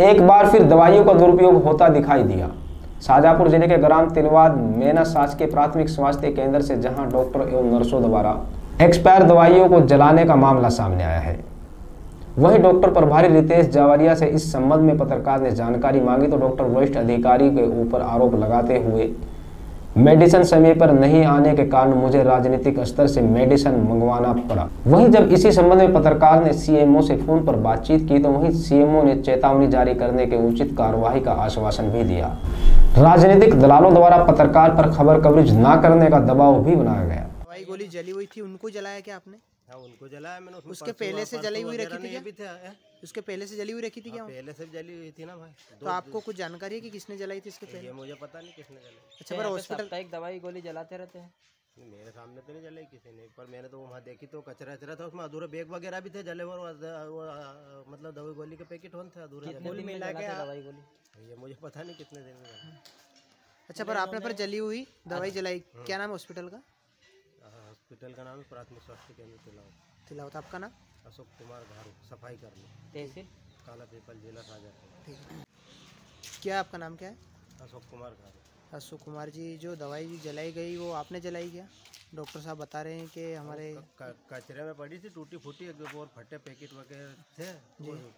एक बार फिर दवाइयों का दुरुपयोग होता दिखाई दिया। शाहजहापुर ज़िले के ग्राम तिलवाद, मेना शासकीय प्राथमिक स्वास्थ्य केंद्र से जहाँ डॉक्टर एवं नर्सों द्वारा एक्सपायर दवाइयों को जलाने का मामला सामने आया है। वहीं डॉक्टर प्रभारी रितेश जावरिया से इस संबंध में पत्रकार ने जानकारी मांगी तो डॉक्टर वरिष्ठ अधिकारी के ऊपर आरोप लगाते हुए मेडिसिन समय पर नहीं आने के कारण मुझे राजनीतिक स्तर से मेडिसिन मंगवाना पड़ा। वहीं जब इसी संबंध में पत्रकार ने सीएमओ से फ़ोन पर बातचीत की तो वहीं सीएमओ ने चेतावनी जारी करने के उचित कार्यवाही का आश्वासन भी दिया। राजनीतिक दलालों द्वारा पत्रकार पर खबर कवरेज न करने का दबाव भी बनाया गया। गोली जली हुई थी, उनको जलाया क्या आपने? हाँ उनको जलाया मैंने उसमें उसके पहले से जली हुई रखी थी क्या? भी थे हाँ, उसके पहले से जली हुई रखी थी क्या पहले से जली हुई थी ना भाई। तो आपको कुछ जानकारी है कि किसने जलाई थी इसके ये पहले? मुझे पता नहीं किसने जलाई। अच्छा पर हॉस्पिटल साप्ताहिक दवाई गोली जलाते रहते हैं। नहीं, मेरे सामने तो नहीं जलाई किसी ने पर मैंने तो वहाँ देखी तो कचरा वचरा था उसमें अधूरे बैग वगैरह भी थे जले हुए और वो, आ, मतलब दवाई गोली के पैकेट होन थे अधूरे कितने दिन में जलाते दवाई गोली? ये मुझे पता नहीं कितने दिन में अच्छा पर आपने पर जली हुई दवाई जलाई। क्या नाम है हॉस्पिटल का? हाँ, हॉस्पिटल का नाम है प्राथमिक स्वास्थ्य केंद्र तिलावत। तिलावत आपका नाम? अशोक कुमार घारू सफ़ाई कर्मी। तहसील काला पीपल जिला है। क्या आपका नाम क्या है? अशोक कुमार घारू। अशोक कुमार जी जो दवाई जलाई गई वो आपने जलाई क्या? डॉक्टर साहब बता रहे हैं कि हमारे कचरे में पड़ी थी टूटी फूटी एक दो और फटे पैकेट वगैरह थे।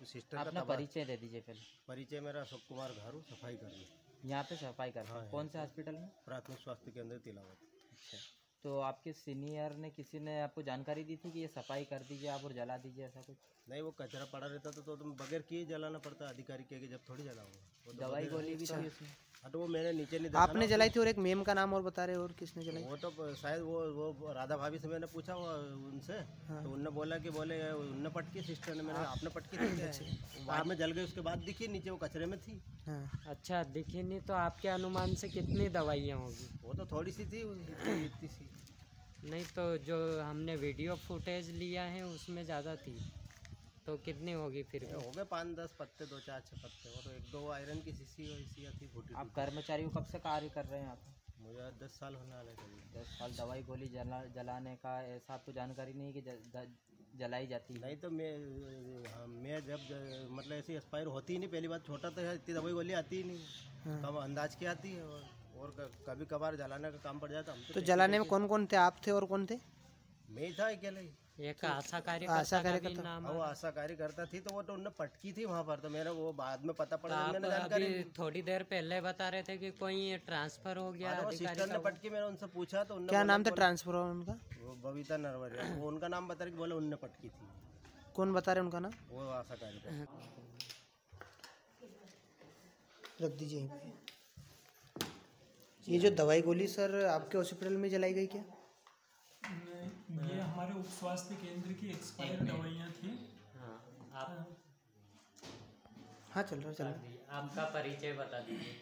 सिस्टर का अपना परिचय दे दीजिए पहले। परिचय मेरा अशोक कुमार घारू सफ़ाई कर्मी। यहाँ पे सफ़ाई करते हैं कौन से हॉस्पिटल में? प्राथमिक स्वास्थ्य केंद्र तिलावत। अच्छा। तो आपके सीनियर ने किसी ने आपको जानकारी दी थी कि ये सफ़ाई कर दीजिए आप और जला दीजिए ऐसा कुछ? नहीं वो कचरा पड़ा रहता था तो तुम बगैर किए जलाना पड़ता अधिकारी के जब थोड़ी जलाऊँगा। तो दवाई गोली भी थी उसमें? हाँ, तो वो मैंने नीचे नहीं देखा आपने जलाई थी और एक मेम का नाम और बता रहे और किसने जलाई? वो तो शायद वो वो राधा भाभी से मैंने पूछा वो उनसे। हाँ। तो उनने बोला कि बोले उनने पटकी सिस्टर ने मैंने आपने पटकी थी क्या वो बाद में जल गई उसके बाद दिखी नीचे वो कचरे में थी। हाँ। अच्छा दिखी नहीं तो आपके अनुमान से कितनी दवाइयाँ होगी? वो तो थोड़ी सी थी इतनी इतनी सी। नहीं तो जो हमने वीडियो फुटेज लिया है उसमें ज़्यादा थी। तो कितनी होगी फिर हो गए पाँच दस पत्ते दो चार छः पत्ते। वो तो एक दो आयरन की शीशी और शीशी थी फूटी आप कर्मचारी को कब से कार्य कर रहे हैं आप? मुझे दस साल होने वाले थे दस साल दवाई गोली जला जलाने का ऐसा आपको जानकारी नहीं है कि ज, ज, जलाई जाती है। नहीं तो मैं हाँ, मैं जब मतलब ऐसी एक्सपायर होती ही नहीं पहली बात छोटा तो इतनी दवाई गोली आती ही नहीं। कब अंदाज की आती है और, और कभी कभार जलाने का काम पड़ जाता हम तो जलाने में कौन कौन थे आप थे और कौन थे? मैं ही था अकेले ही। एक आशा आशा कार्यकर्ता नाम। वो आशा कार्यकर्ता थी तो वो तो उनने पटकी थी वहाँ पर तो मैंने वो बाद में पता पड़ा आप मैंने जानकारी थोड़ी देर पहले बता रहे थे कि कोई ट्रांसफ़र हो गया हाँ, तो सिस्टर ने पटकी मैंने उनसे पूछा तो क्या नाम था ट्रांसफ़र उनका? वो बबीता नरवरिया वो उनका नाम बता रहे बोले उनने पटकी थी। कौन बता रहे उनका नाम? वो आशा कार्यकर्ता रख दीजिए। ये जो दवाई गोली सर आपके हॉस्पिटल में जलाई गई क्या? ये हमारे उप स्वास्थ्य केंद्र की एक्सपायर दवाइयाँ थी। हाँ आप हाँ। चल रहा चल रहा। आपका परिचय बता दीजिए।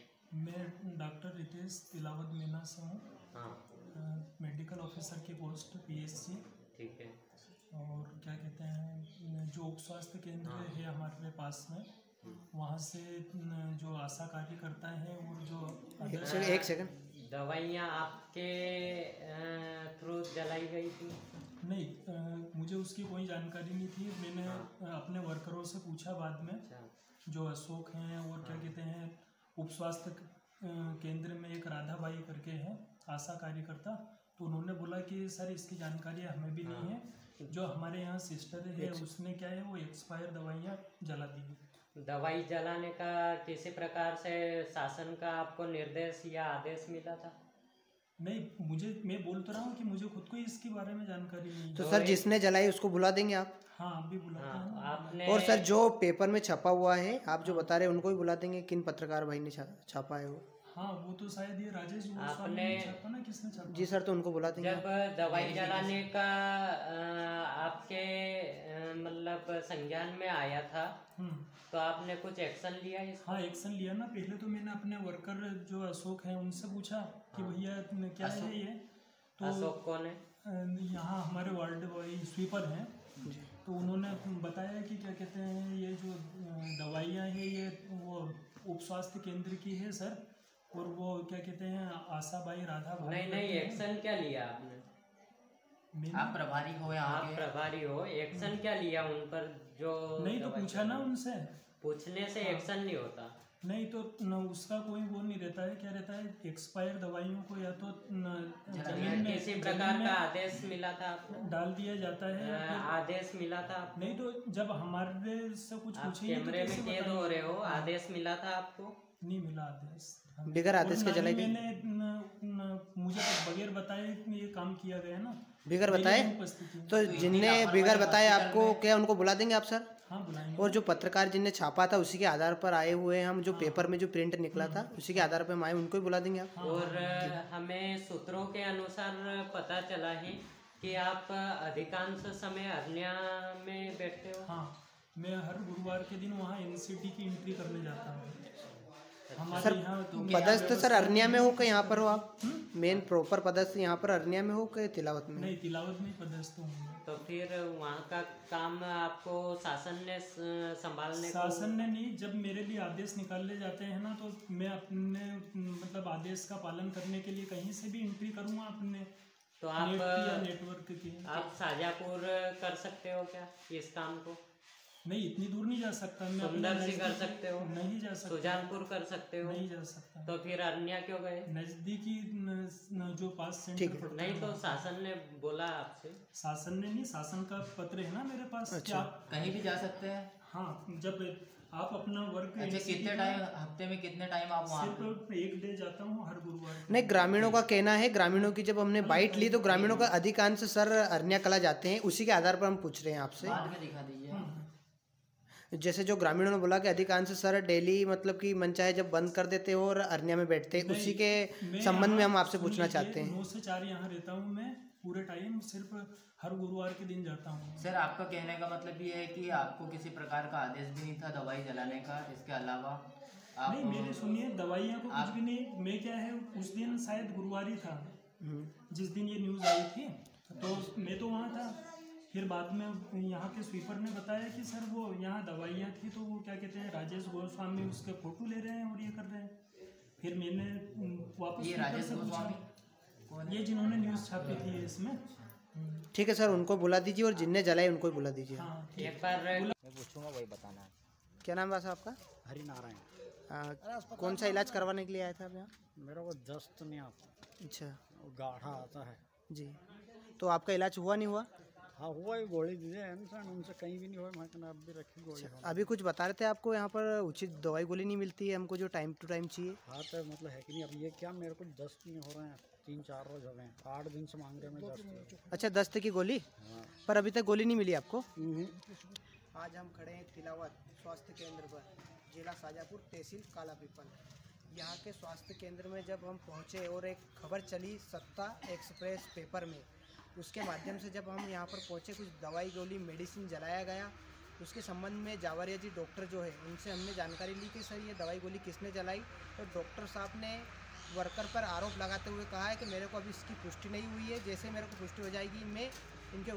मैं डॉक्टर रितेश तिलावत मीना से हूँ। हाँ। मेडिकल ऑफिसर की पोस्ट पीएससी। ठीक है। और क्या कहते हैं जो उप स्वास्थ्य केंद्र हाँ। है हमारे पास में वहाँ से जो आशा कार्यकर्ता हैं और जो एक सेकंड। दवाइयाँ आपके थ्रू जलाई गई थी? नहीं अ, मुझे उसकी कोई जानकारी नहीं थी। मैंने अ, अपने वर्करों से पूछा बाद में अच्छा। जो अशोक हैं और हाँ। क्या कहते हैं उप स्वास्थ्य केंद्र में एक राधा बाई करके है आशा कार्यकर्ता। तो उन्होंने बोला कि सर इसकी जानकारी हमें भी हाँ। नहीं है। जो हमारे यहाँ सिस्टर है उसने क्या है वो एक्सपायर दवाइयाँ जला दी दवाई जलाने का किसी प्रकार से शासन का आपको निर्देश या आदेश मिला था? नहीं मुझे मैं बोल तो रहा हूँ कि मुझे खुद को इसके बारे में जानकारी नहीं तो सर जिसने जलाई उसको बुला देंगे आप? हाँ भी बुला हाँ हैं। आपने और सर जो पेपर में छपा हुआ है आप जो बता रहे हैं उनको भी बुला देंगे किन पत्रकार भाई ने छापा है वो? हाँ वो तो शायद ये राजेश आपने- छापा ना किसने छापा? जी सर तो उनको बुला देंगे जब दवाई जलाने का आपके मतलब संज्ञान में आया था हम्म। तो आपने कुछ एक्शन लिया इस हाँ एक्शन लिया ना। पहले तो मैंने अपने वर्कर जो अशोक हैं उनसे पूछा कि भैया क्या है ये? तो अशोक कौन है? यहाँ हमारे वार्ड बॉय स्वीपर हैं। तो उन्होंने बताया कि क्या कहते हैं ये जो दवाइयाँ हैं ये वो उप स्वास्थ्य केंद्र की है सर। और वो क्या कहते हैं आशा भाई राधा भाई नहीं नहीं एक्शन क्या लिया आपने? मैंने आप प्रभारी हो या आप प्रभारी हो एक्शन क्या लिया उन पर जो नहीं तो पूछा ना उनसे। पूछने से एक्शन नहीं होता। नहीं तो न उसका कोई वो नहीं रहता है क्या रहता है एक्सपायर दवाइयों को या तो न ज़मीन में किसी प्रकार का आदेश मिला था आपको? डाल दिया जाता है या अ, आदेश मिला था आपको? नहीं तो जब हमारे से कुछ पूछेंगे तो कैमरे में कैद हो रहे हो। आदेश मिला था आपको? नहीं मिला आदेश। बगैर आदेश के ही जलाई गई मुझे तो बगैर बताए ये काम किया गया ना। बगैर बताए? तो जिनने बगैर बताए आपको क्या उनको बुला देंगे आप सर? हाँ बुलाएँगे। और जो पत्रकार जिनने छापा था उसी के आधार पर आए हुए हैं हम जो हाँ। पेपर में जो प्रिंट निकला था उसी के आधार पर हम आए उनको ही बुला देंगे आप। हाँ। और हमें सूत्रों के अनुसार पता चला है कि आप अधिकांश समय हरनिया में बैठते हो। हाँ मैं हर गुरुवार के दिन वहाँ एनसीटी की एंट्री करने जाता हूँ। सर तो पदस्थ सर अरनिया में हो? कि यहाँ पर हो आप? मेन प्रॉपर पदस्थ यहाँ पर अरनिया में हो कि तिलावत में? नहीं तिलावत में पदस्थ हूँ तो फिर वहाँ का काम आपको शासन ने संभालने को शासन ने नहीं जब मेरे लिए आदेश निकाले जाते हैं ना तो मैं अपने मतलब आदेश का पालन करने के लिए कहीं से भी एंट्री करूँगा अपने तो आप नेटवर्क की? आप शाजापुर कर सकते हो क्या इस काम को? नहीं इतनी दूर नहीं जा सकता मैं सुंदर सी कर सकते हो। नहीं जा सकता। सुजानपुर कर सकते हो। नहीं जा सकता। तो फिर अन्य क्यों गए? नजदीकी जो पास सेंटर है। नहीं तो शासन ने बोला आपसे। शासन ने नहीं शासन का पत्र है ना मेरे पास अच्छा। आप कहीं भी जा सकते हैं। हाँ जब आप अपना वर्क अच्छा कितने टाइम हफ़्ते में कितने टाइम आप वहाँ सिर्फ़ एक डे जाता हूँ हर गुरुवार नहीं ग्रामीणों का कहना है ग्रामीणों की जब हमने बाइट ली तो ग्रामीणों का अधिकांश सर अरनिया कला जाते हैं उसी के आधार पर हम पूछ रहे हैं आपसे। बाद में दिखा दीजिए। जैसे जो ग्रामीणों ने बोला कि अधिकांश सर डेली मतलब कि मन चाहे जब बंद कर देते हो और अरनिया में बैठते हैं उसी के संबंध में हम आपसे पूछना चाहते हैं। नौ से चार यहाँ रहता हूँ मैं पूरे टाइम सिर्फ़ हर गुरुवार के दिन जाता हूँ। सर आपका कहने का मतलब ये है कि आपको किसी प्रकार का आदेश भी नहीं था दवाई जलाने का इसके अलावा आप नहीं मेरी सुनिए दवाइयाँ को कुछ भी नहीं मैं क्या है उस दिन शायद गुरुवार ही था जिस दिन ये न्यूज़ आई थी तो मैं तो वहाँ था। फिर बाद में यहाँ के स्वीपर ने बताया कि सर वो यहाँ दवाइयाँ थी तो वो क्या कहते हैं राजेश गोस्वामी उसके फ़ोटो ले रहे हैं और ये कर रहे हैं। फिर मैंने वापस ये राजेश गोस्वामी? ये जिन्होंने न्यूज़ छापी थी इसमें। ठीक है सर उनको बुला दीजिए और जिनने जलाई उनको बुला दीजिए। हाँ एक बार मैं पूछूँगा वही बताना है। क्या नाम है आपका? हरि नारायण कौन सा इलाज करवाने के लिए आया था आप यहाँ? मेरे को दस्त नहीं आता। अच्छा। गाढ़ा आता है। जी। तो आपका इलाज हुआ नहीं हुआ? हाँ हुआ ही गोली दीजिए इंसान उनसे कहीं भी नहीं हुआ मैं कहना अब भी रखी गोली अभी कुछ बता रहे थे आपको यहाँ पर उचित दवाई गोली नहीं मिलती है हमको जो टाइम टू टाइम चाहिए? हाँ तो मतलब है कि नहीं अब ये क्या मेरे को दस्त नहीं हो रहे हैं तीन चार रोज हो गए आठ दिन से मांग रहे मैं दस्त अच्छा दस्त की गोली? हाँ। पर अभी तक गोली नहीं मिली आपको। आज हम खड़े हैं तिलावत स्वास्थ्य केंद्र पर जिला शाजापुर तहसील काला पीपल यहाँ के स्वास्थ्य केंद्र में जब हम पहुँचे और एक खबर चली सत्ता एक्सप्रेस पेपर में उसके माध्यम से जब हम यहाँ पर पहुँचे, कुछ दवाई गोली मेडिसिन जलाया गया, उसके संबंध में जावरिया जी डॉक्टर जो है, उनसे हमने जानकारी ली कि सर ये दवाई गोली किसने जलाई? तो डॉक्टर साहब ने वर्कर पर आरोप लगाते हुए कहा है कि मेरे को अभी इसकी पुष्टि नहीं हुई है, जैसे मेरे को पुष्टि हो जाएगी, मैं इनके